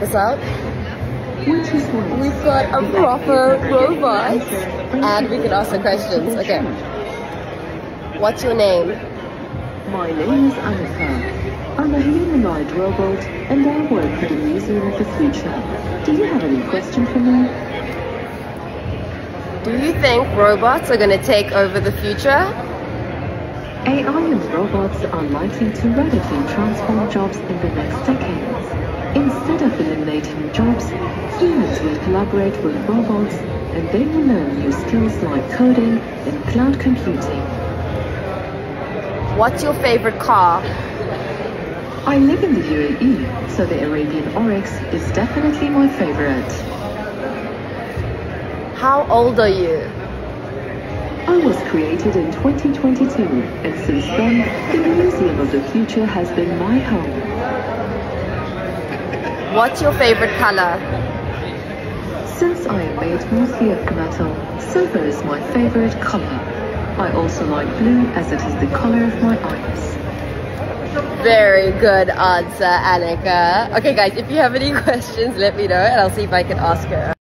What's up? Which is worse? We've got a proper robot and we can ask the questions. Okay. What's your name? My name is Ameca. I'm a humanoid robot and I work for the Museum of the Future. Do you have any question for me? Do you think robots are going to take over the future? AI and robots are likely to radically transform jobs in the next decades. Instead of eliminating jobs, humans will collaborate with robots and they will learn new skills like coding and cloud computing. What's your favorite car? I live in the UAE, so the Arabian Oryx is definitely my favorite. How old are you? I was created in 2022, and since then, the Museum of the Future has been my home. What's your favorite color? Since I am made mostly of metal, silver is my favorite color. I also like blue as it is the color of my eyes. Very good answer, Ameca. Okay guys, if you have any questions, let me know and I'll see if I can ask her.